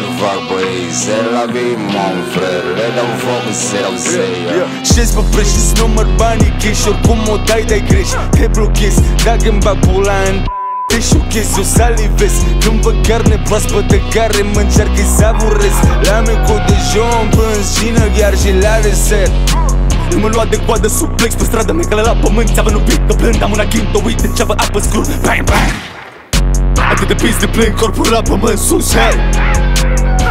Lucifer fac băi Se la vii, mon frere Le dau foc în seau zeia. Șezi pe preș și număr banii cash Oricum o dai, dai greș. Te blochez Dacă-mi bag pula în te șochez, eu salivez Când văd carne proaspătă care mă încearcă să savurez La cu de jon până cină chiar și la desert nu mă lua de coadă suplex pe stradă Mecale la pământ, ți-avă nu pic Că blând am una chintă, uite ce-avă apă scru Bang, bang. Atât de pis de plâng, corpul la pământ sus, hey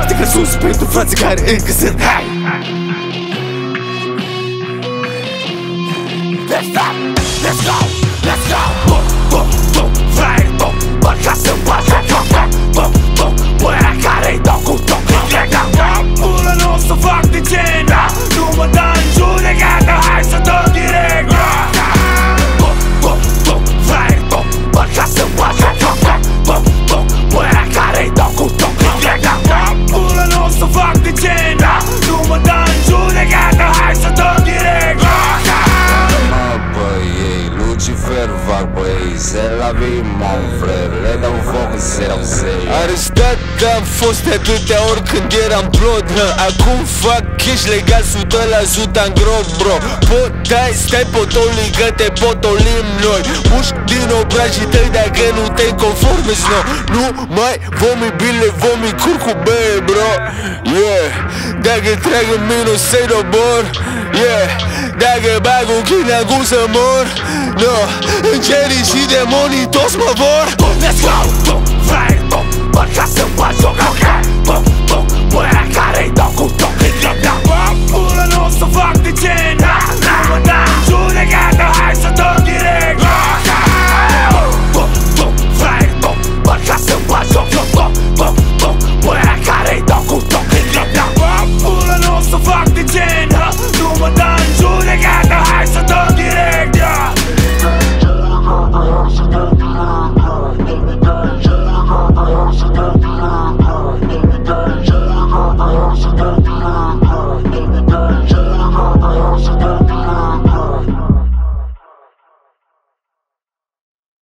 Sticlă sus pentru frații care încă sunt. Hai! Let's stop, let's go, let's go! Bum, bum, bum, fraier, bum Bărca să-mi bagi, dau foc în seau zeia Arestat am fost atâtea ori când eram plod hă. Acum fac cash legat 100% în grob bro. Potai, stai potolii că te potolim noi. Mușc din obrajii tăi dacă nu te conformezi no. Nu mai vomi bile, vomi curcu be bro. Yeah. Dacă trag în minus să dobor Yeah Dacă bag un chin acum să mor No Îngerii și demonii toți mă vor Let's go! Bum, fraier, bum Bărca să-mi bagi